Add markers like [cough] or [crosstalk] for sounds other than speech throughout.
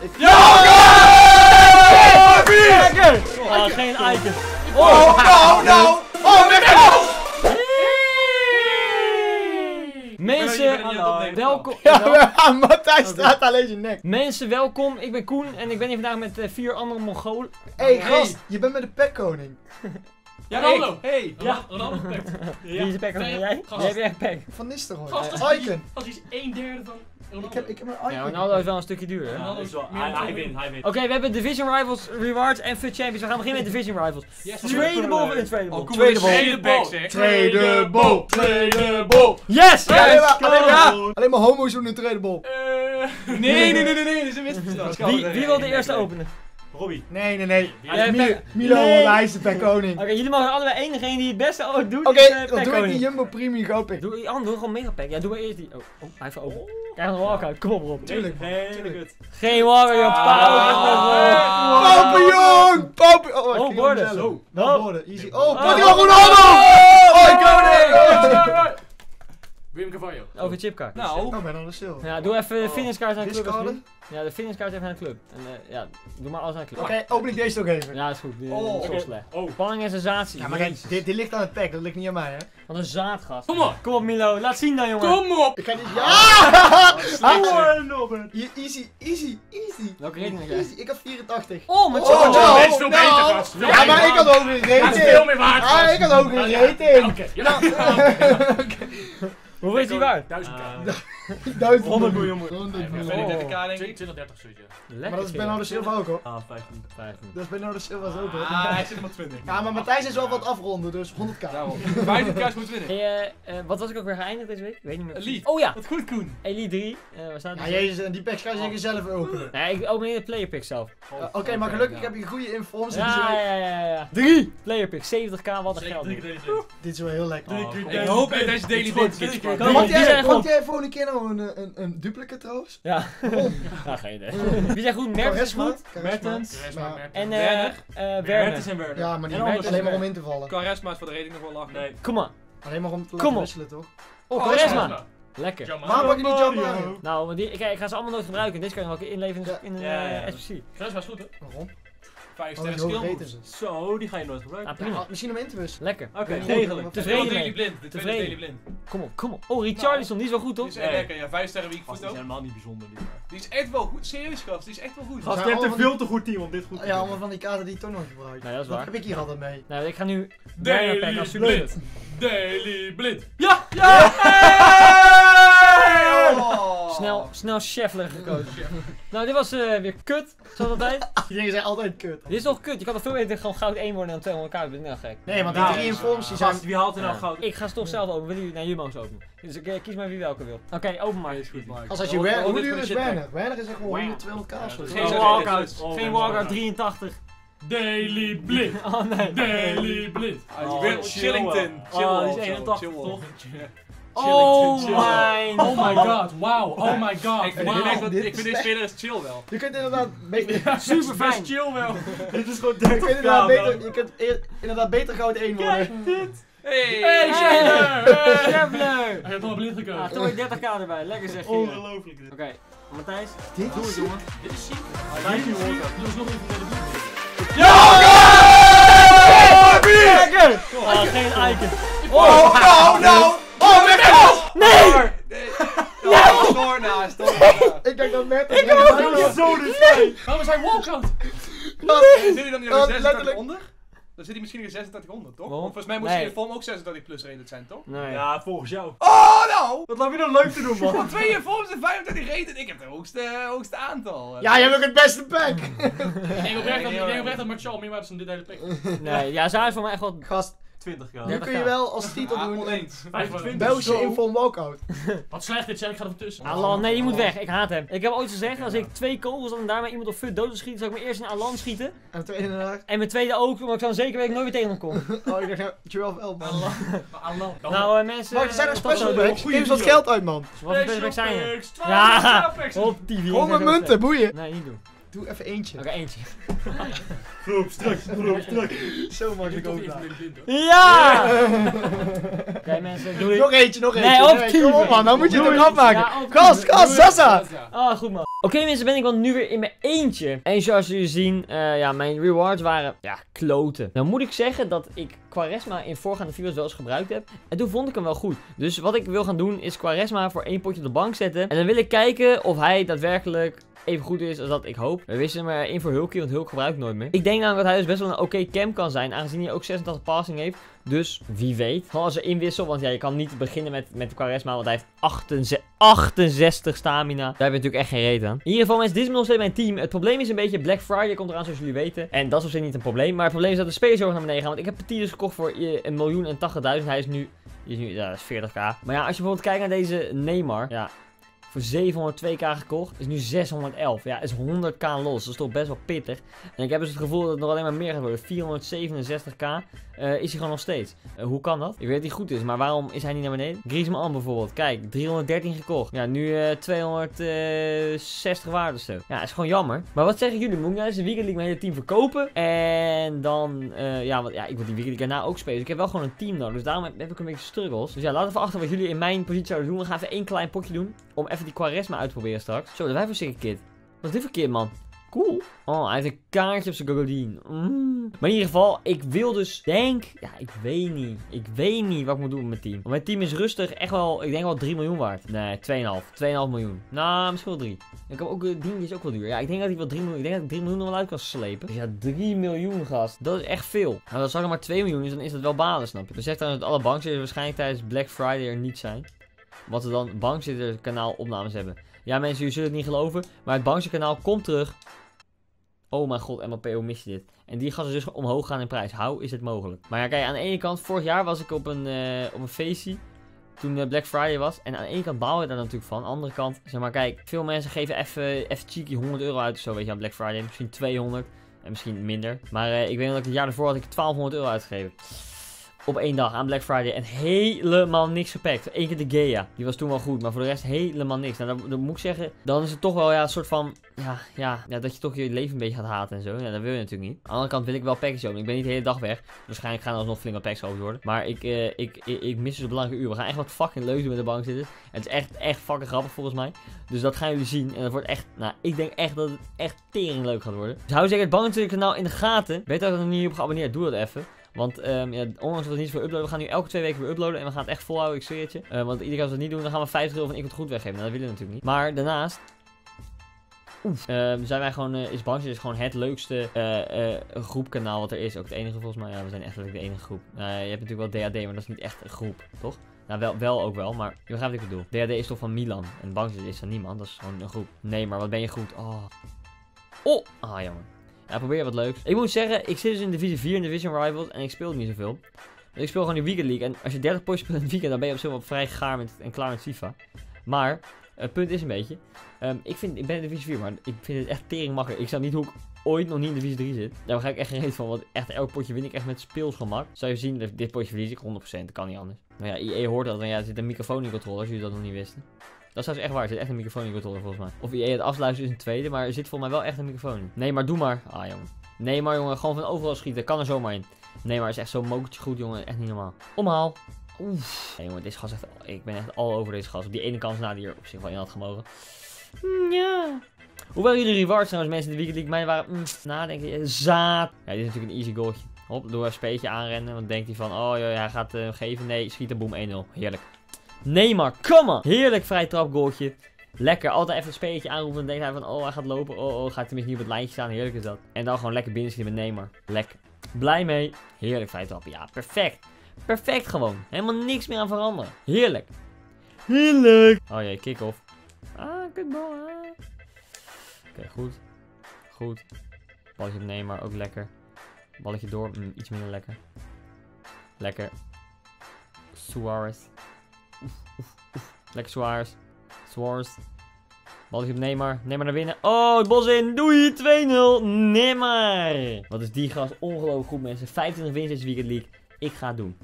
Lekker! Oh, geen item. Oh, no, no! Oh, lekker! Mensen, welkom. Ja, [laughs] Matthijs staat alleen zijn nek. Mensen, welkom. Ik ben Koen en ik ben hier vandaag met eh, vier andere Mongolen. Hé, hey, gast, je bent met de pekkoning. Ja, Ronaldo. Hey! Ja. Ronaldo gepakt. Wie is de? Ben jij? Gast. Jij hebt echt pack. Van Nistelrooy. Gast, dat is Icon. Als hij is een derde van. Ik heb, ik heb een. Ja, Ronaldo is wel een stukje duurder. hè? Ja. Is wel- hij, hij wint, hij wint. Oké, we hebben Division Rivals Rewards en FUT Champions. We gaan beginnen met Division Rivals. Yes, Tradable of untradable? Oh, Tweede zeg. Tradable, tradable. Yes! Alleen, maar, Yes! alleen, maar, alleen maar homo's doen een tradable. Eh, Nee, nee, nee, nee, nee, [laughs] dat is een misverstand. Wie, wie wil de eerste openen? Robbie. Nee, nee, nee. Ja, Hij is ja, Mi- Pek- Milo, Nee. hij is de pekkoning. Oké, jullie mogen allebei één. Degene die het beste ooit doet, Oké, is eh, dan doe ik die Jumbo Premium goudpick. Doe, Jan, doe gewoon mega pack. Ja, doe maar eerst die. Oh, oh hij heeft open. Krijg een walkout. Kom op, Rob. Tuurlijk, man, Nee, tuurlijk. kut. Geen walkout, joh. Pauw. Papillon! Papillon! Oh, ik Oh, zelf. Zo. Oh. borden, easy. Oh, Oh. Papillon Ronaldo! Oh, koning! Cavallo. Over chipkaart. Nou, Oh, ben al de. Ja, doe even de finishkaart naar de club. Alsjeblieft. Ja, de finishkaart even naar de club. En eh, ja, doe maar alles naar de club. Oké, open ik deze toch even. Ja, is goed. Die, Oh, is slecht. Oh. Spanning en sensatie. Ja, maar kijk, dit, dit ligt aan het pack, dat ligt niet aan mij, hè. Wat een zaadgast. kom op. Kom op, Milo. Laat zien dan, jongen. Kom op. Ik ga niet... Ja! Hier, Easy, easy, easy. Welke rating heb jij? Easy, ik heb 84. Oh, met Oh, zo. no, dat is veel beter, gast. Ja, maar ik had ook een Dat is rating. veel meer waard. Ah, ik had ook een rating. Oké, ja. [laughs] [laughs] Hoeveel is die waard? Duizend k. Eh, [laughs] Duizend 100 miljoen. 100 Nee, maar miljoen. 35k denk ik. 20, 30 zoiets. Maar dat is Bernardo Silva ook, hoor. Ah, 15. Dat is Bernardo Silva ook, hoor. Ah, hij zit er maar 20. Ja, maar Matthijs is wel wat afronden, dus 100k. Daarom. 50k moet winnen. Hey, eh, eh, wat was ik ook weer geëindigd deze week? Ik weet niet meer. Elite. Oh ja, Wat goed, Koen. Elite 3. Eh waar staat Ja, die? jezus, en die packs ga je zeker zelf openen. Nee, ik open in de player pick zelf. Uh, Oké, maar gelukkig heb je goede informs. Ja, ja, ja, ja. 3! Player pick, 70k, wat een geld. dit is wel heel lekker. Oh, Ik hoop dat deze daily wins. Keer Kom op, zijn jij, volgende keer nou een, een, een duplicate trouwens? Ja. [laughs] ja, geen idee. Wie zijn goed? Mertens is goed. Mertens. Mertens. En eh Werner. eh Mertens Werner. en Werner. Ja, maar die anders alleen maar is om in te vallen. Charisma is voor de rating nog wel lachen. Nee. Kom maar. Alleen maar om te laten wisselen, toch? Oh, Charisma. Charisma. Lekker. Waarom pak je niet John Mario? Nou, want die, ik ga ze allemaal nooit gebruiken. Deze kan je nog inleveren in een Ja, ja, ja. SPC. Is goed, hè? Waarom? 5 Oh, sterren skill. is. Zo, die ga je nooit gebruiken. Ah, Ja, prima. misschien om in te wisselen. Lekker. Oké, Goed. degelijk. Tevreden Daily blind. De tweede Tevreden. daily blind. Kom op, kom op. Oh, Richarlison, die is wel goed, Die toch? is echt lekker. Ja, 5 sterren week Gast, goed die is ook. helemaal niet bijzonder. Die, is echt wel goed. Serieus, gast. Die is echt wel goed. Gast, je hebt een veel te goed team om dit goed te Ja, doen. allemaal van die kaarten die ik toch nog gebruik. Nee, dat is waar. heb ik hier altijd mee. Nou, ik ga nu super blind. Daily blind. Ja! Ja! Oh. Snel, snel Scheffler gekozen. Nou, dit was eh, weer kut, zoals altijd. [laughs] Die dingen zijn altijd kut. Dit is toch kut? Je kan toch veel beter gewoon goud 1 worden dan 200 kaart. Ben ik nou gek? Nee, want die Nou, drie informs die zijn... Gast, wie haalt er nou Ja. goud? Ik ga ze toch zelf open. Willen jullie? Nee, jullie mogen ze openen. Dus ik eh, kies maar wie welke wil. Oké, open maar. is goed, Mark. Als als je Oh, oh, Hoe duur is is Werner? Werner is echt gewoon 100, 200 k of zo. Geen walkout. Oh, Geen walkout, walkout. 83. Daily blind. [laughs] Oh nee. Daily blind. Ah, Wil- Chillington. Oh, die is Chilwell, 81 Chilwell. toch? [laughs] Oh mijn. Oh my [laughs] god, wow, oh my god. Ik vind, Wauw, ik vind, dit ik vind is deze speler is chill wel. Je kunt inderdaad beter... [laughs] Super fijn. chill wel. [laughs] Dit is gewoon Je kunt 30 inderdaad k. beter, je kunt inderdaad beter goud 1 worden. dit. Hey! Hey, Scheffler! Scheffler! Scheffler! Hij heeft al blind Ah, gekozen. toch weer 30k erbij. Lekker zeg je. Oké, Ongelooflijk dit. Matthijs. Dit Doe is het jongen. Dit is ziek. Die was nog even bij de blind. Lekker! Ah, geen icon. Oh, no, no! Nee! [laughs] Ja! Door naast, door naast. [laughs] Ik denk dat Mert... Ik dat ook niet. Zo dichtbij. Waarom is hij walkout? Zit hij dan niet op letterlijk. 8600? Dan zit hij misschien in 8600, toch? Waarom? Volgens mij moet Nee. hij in de vorm ook 86 plus rated zijn, toch? Nee. Ja, volgens jou. Oh, nou! Wat laat je nou leuk te doen, man? Van twee in vorms en 35 rated. Ik heb het hoogste, hoogste aantal. Ja, jij hebt ook het beste pack! Ik denk oprecht dat, dat Martial meer waard is dan dit hele pick. [laughs] Nee, ja, zij is voor mij echt wel. Gast, 20 k. nu 30 kun je wel als titel Ah, doen een oneens. 25. Belgische inform walkout. Wat slecht dit zijn, ik ga er tussen. Alan, nee, die moet weg. Ik haat hem. Ik heb ooit gezegd, als ik twee kogels dan daarmee iemand op fut dood zou schieten, zou ik me eerst in Alan schieten. En tweede inderdaad. En mijn tweede ook, omdat ik dan zeker weet ik nooit meer tegen hem kom. [laughs] Oh, ik dacht nou, Joel Veldman. Maar Alan. Nou, eh, mensen. Wacht, er zijn nog tot special packs. Geef eens wat geld uit, man. Wat special packs zijn er? Ja! [laughs] Op TV. Gewoon met munten, boeien. Nee, niet doen. Doe even eentje. Oké, eentje. [laughs] Groep, straks, groep, straks. Zo makkelijk ook hoor. Ja! [laughs] Oké mensen, doei. Nog eentje, nog Nee, eentje. op Kom op man, dan moet je het Doei. ook afmaken. Ja, op- Gas, gas, Sasa! Ah, goed man. Oké mensen, ben ik wel nu weer in mijn eentje. En zoals jullie zien, eh, ja, mijn rewards waren, ja, kloten. Nou moet ik zeggen dat ik Quaresma in voorgaande video's wel eens gebruikt heb. En toen vond ik hem wel goed. Dus wat ik wil gaan doen is Quaresma voor één potje op de bank zetten. En dan wil ik kijken of hij daadwerkelijk even goed is als dat ik hoop. We wisten hem erin voor Hulkie, want Hulk gebruik ik nooit meer. Ik denk namelijk dat hij dus best wel een oké cam kan zijn, aangezien hij ook 86 passing heeft. Dus wie weet. Gewoon als er inwissel, want ja, je kan niet beginnen met, met Quaresma, want hij heeft 68, 68 stamina. Daar heb je natuurlijk echt geen reet aan. In ieder geval mensen, dit is nog steeds mijn team. Het probleem is een beetje, Black Friday komt eraan zoals jullie weten. En dat is op zich niet een probleem. Maar het probleem is dat de spelers heel erg naar beneden gaan. Want ik heb Petit dus gekocht voor eh, een miljoen en 80.000. Hij is nu, die is nu ja, dat is 40k. Maar ja, als je bijvoorbeeld kijkt naar deze Neymar. Ja, voor 702k gekocht. Is nu 611. Ja, is 100k los. Dat is toch best wel pittig. En ik heb dus het gevoel dat het nog alleen maar meer gaat worden. 467k eh, is hij gewoon nog steeds. Eh, hoe kan dat? Ik weet dat hij goed is, maar waarom is hij niet naar beneden? Griezmann bijvoorbeeld. Kijk, 313 gekocht. Ja, nu eh 260 waarde zo. Ja, is gewoon jammer. Maar wat zeggen jullie? Moet ik nou eens de Weekend League mijn hele team verkopen? En dan, eh, ja, want ja, ik wil die Weekend League daarna ook spelen. Dus ik heb wel gewoon een team nodig. Dus daarom heb, heb ik een beetje struggles. Dus ja, laat even achter wat jullie in mijn positie zouden doen. We gaan even één klein potje doen. Om even die Quaresma uit te proberen straks. Zo, dat wij voor een kit. Wat is dit voor man? Cool. Oh, hij heeft een kaartje op zijn Gogodin. Mm. Maar in ieder geval, ik wil dus, denk, ja, ik weet niet. Ik weet niet wat ik moet doen met mijn team. Want mijn team is rustig, echt wel, ik denk wel 3 miljoen waard. Nee, 2,5. 2,5 miljoen. Nou, misschien wel 3. Ik heb ook, uh, die is ook wel duur. Ja, ik denk dat hij wel 3 miljoen, ik denk dat ik 3 miljoen nog wel uit kan slepen. Dus ja, 3 miljoen gast. Dat is echt veel. Nou, als het maar 2 miljoen is, dan is dat wel balen, snap je. Dan zegt dan dat alle bankzitters waarschijnlijk tijdens Black Friday er niet zijn. Wat we dan bankzitter kanaal opnames hebben. Ja mensen, jullie zullen het niet geloven, maar het bankzitter kanaal komt terug. Oh mijn god, MLP, hoe mis je dit? En die gaat dus omhoog gaan in prijs. Hoe is het mogelijk? Maar ja, kijk, aan de ene kant, vorig jaar was ik op een, uh, op een feestje. Toen uh, Black Friday was. En aan de ene kant baal je daar natuurlijk van. Aan de andere kant, zeg maar, kijk, veel mensen geven even, cheeky 100 euro uit of zo, weet je, aan Black Friday. Misschien 200 en misschien minder. Maar uh, ik weet nog dat het jaar daarvoor had ik 1200 euro uitgegeven. Op één dag aan Black Friday. En helemaal niks gepakt. Eén keer de Gea. Die was toen wel goed. Maar voor de rest helemaal niks. Nou, dan, moet ik zeggen. Dan is het toch wel ja, een soort van. Ja, ja, dat je toch je leven een beetje gaat haten en zo. Ja, dat wil je natuurlijk niet. Aan de andere kant wil ik wel packs openen. Ik ben niet de hele dag weg. Waarschijnlijk gaan er alsnog flink wat packs over worden. Maar ik, uh, ik, ik, ik, mis dus een belangrijke uur. We gaan echt wat fucking leuk doen met de bank zitten. Het is echt, echt fucking grappig volgens mij. Dus dat gaan jullie zien. En dat wordt echt. Nou, ik denk echt dat het echt tering leuk gaat worden. Dus hou zeker het bankzitter kanaal in de gaten. Weet dat je er niet op geabonneerd. Doe dat even. Want um, ja, ondanks dat niet voor uploaden, we gaan nu elke twee weken weer uploaden. En we gaan het echt volhouden, ik zweer het je. Uh, want iedere keer als we niet doen, dan gaan we 50 euro van ik het goed weggeven. Nou, dat willen we natuurlijk niet. Maar daarnaast. Oef. Um, zijn wij gewoon, uh, is Bankje is gewoon het leukste uh, groepkanaal wat er is. Ook het enige volgens mij. Ja, we zijn echt de enige groep. je hebt natuurlijk wel DAD, maar dat is niet echt een groep, toch? Nou, wel, wel ook wel, maar je begrijpt wat ik bedoel. DAD is toch van Milan. En Bankje is van niemand, dat is gewoon een groep. Nee, maar wat ben je goed. Oh. Oh, ah jammer. Probeer wat leuks. Ik moet zeggen, ik zit dus in Divisie 4 in Division Rivals en ik speel niet zoveel. Ik speel gewoon die Weekend League. En als je 30 potjes speelt in het weekend, dan ben je op zich wel vrij gaar met, en klaar met FIFA. Maar, het punt is een beetje, um, ik, vind, ik ben in Divisie 4, maar ik vind het echt tering makkelijk. Ik snap niet hoe ik ooit nog niet in Divisie 3 zit. Daar ga ik echt geen reet van, want echt elk potje win ik echt met speelsgemak. Zou je zien, dit potje verlies ik 100%, dat kan niet anders. Maar ja, IE hoort dat, en ja, er zit een microfoon in controle, als jullie dat nog niet wisten. Dat is trouwens echt waar. Er zit echt een microfoon in controle volgens mij. Of IE het afsluiten is een tweede, maar er zit volgens mij wel echt een microfoon in. Nee, maar doe maar. Ah, jongen. Nee, maar jongen, gewoon van overal schieten. Kan er zomaar in. Nee, maar is echt zo'n mokertje goed, jongen. Echt niet normaal. Omhaal. Oef. Ja, jongen, deze gas echt... Ik ben echt al over deze gas. Op die ene kans na die er op zich wel in had gemogen. Mm, ja. Hoe waren jullie rewards trouwens, mensen in de weekend league? Mij waren, mm, nadenken, zaad. Ja, dit is natuurlijk een easy goaltje. Hop, door een speetje aanrennen. Want denkt hij van, oh ja, hij gaat uh, geven. Nee, schiet een boom 1-0. Heerlijk. Nee, maar come on. Heerlijk vrij trap goaltje. Lekker, altijd even een spelletje aanroepen en denkt hij van, oh hij gaat lopen, oh oh, gaat tenminste niet op het lijntje staan, heerlijk is dat. En dan gewoon lekker binnenschieten met Neymar, lekker. Blij mee, heerlijk vrij trappen, ja perfect. Perfect gewoon, helemaal niks meer aan veranderen, heerlijk. Heerlijk. Oh jee, kick-off. Ah, kutbal, ah. Oké, goed. Goed. Balletje op Neymar, ook lekker. Balletje door, mm, iets minder lekker. Lekker. Suarez. Oef. Lekker Suarez. Suarez. Balletje op Neymar. Neymar naar binnen. Oh, het bos in. Doei. 2-0. Neymar. Wat is die gast ongelooflijk goed, mensen. 25 winst deze weekend league. Ik ga het doen.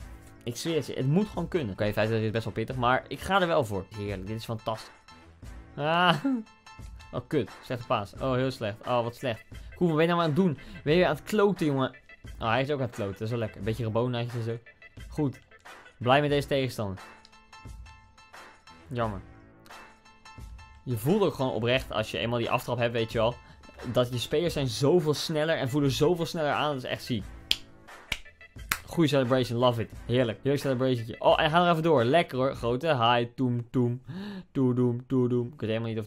Ik zweer het je. Het moet gewoon kunnen. Oké, okay, 25 is best wel pittig. Maar ik ga er wel voor. Heerlijk. Dit is fantastisch. Ah. Oh, kut. Slechte paas. Oh, heel slecht. Oh, wat slecht. Koen, wat ben je nou aan het doen? Ben je weer aan het kloten, jongen? Oh, hij is ook aan het kloten. Dat is wel lekker. Een beetje rebonaatjes en zo. Goed. Blij met deze tegenstander. Jammer. Je voelt ook gewoon oprecht, als je eenmaal die aftrap hebt, weet je wel, dat je spelers zijn zoveel sneller en voelen zoveel sneller aan. Dat is echt ziek. Goeie celebration, love it. Heerlijk. Heerlijk celebrationje. Oh, en ga er even door. Lekker hoor. Grote hi, toem, toem. Toedoem, toedoem. Ik weet helemaal niet of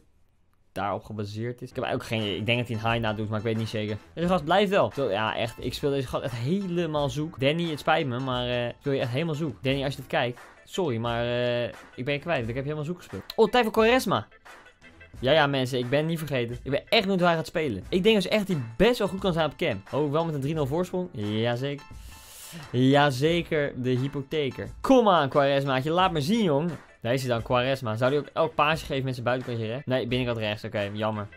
daarop gebaseerd is. Ik heb ook geen. Ik denk dat hij een hi na doet, maar ik weet niet zeker. Deze gast blijft wel. Ja, echt. Ik speel deze gast echt helemaal zoek. Danny, het spijt me, maar eh, ik speel je echt helemaal zoek. Danny, als je dit kijkt. Sorry, maar eh, ik ben je kwijt. Ik heb helemaal zoek gespeeld. Oh, tijd voor Quaresma. Ja, ja, mensen, ik ben niet vergeten. Ik ben echt benieuwd waar hij gaat spelen. Ik denk dus echt dat hij best wel goed kan zijn op cam. Oh, wel met een 3-0 voorsprong? Jazeker. Jazeker, de hypotheker. Kom aan, Quaresmaatje, laat me zien, jong. Daar is hij dan, Quaresma. Zou hij ook elk paasje geven met zijn buitenkantje rechts? Nee, binnenkant rechts. Oké, jammer.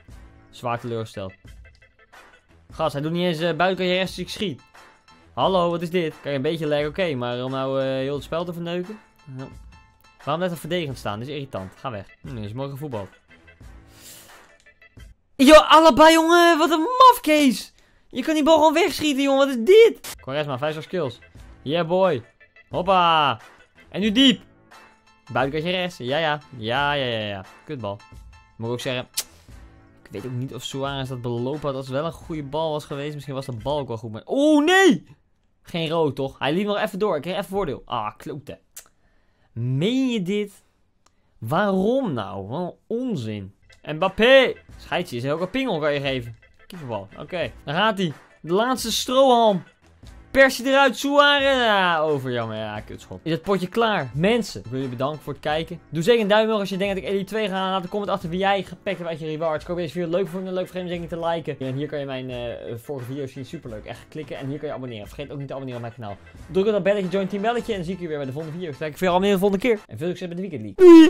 Zwaar teleurgesteld. Gast, hij doet niet eens uh, buitenkantje rechts als ik schiet. Hallo, wat is dit? Kijk, een beetje lag, oké. maar om nou eh, heel het spel te verneuken? Ja. Waarom net er verdedigend staan? Dat is irritant. Ga weg. Hm, is morgen voetbal. Yo, allebei, jongen. Wat een mafkees. Je kan die bal gewoon wegschieten, jongen. Wat is dit? Quaresma, 5 star skills. Yeah, boy. Hoppa. En nu diep. Buitenkantje rechts. Ja, ja. Ja, ja, ja, ja. Kutbal. Moet ik ook zeggen. Ik weet ook niet of Suarez dat belopen had. Als het wel een goede bal was geweest. Misschien was de bal ook wel goed. Maar... Oeh, nee. Geen rood, toch? Hij liep nog even door. Ik kreeg even voordeel. Ah, klote. Meen je dit? Waarom nou? Wat een onzin. Mbappé. Scheidje is een pingel kan je geven. Keeperbal. Oké. Daar gaat hij. De laatste strohalm. Pers je eruit, Suarez. Ja, over, jammer. Ja, kutschot. Is het potje klaar? Mensen, ik wil jullie bedanken voor het kijken. Doe zeker een duim omhoog als je denkt dat ik Elite 2 ga. Een comment achter wie jij gepakt hebt uit je rewards. Ik hoop deze video leuk vond. Leuk vergeet zeker niet te liken. En hier kan je mijn eh, vorige video's zien. Superleuk. Echt klikken. En hier kan je abonneren. Vergeet ook niet te abonneren op mijn kanaal. Druk op dat belletje, join team belletje. En zie ik je weer bij de volgende video. Kijk, veel abonneren de volgende keer. En veel succes met de Weekend League.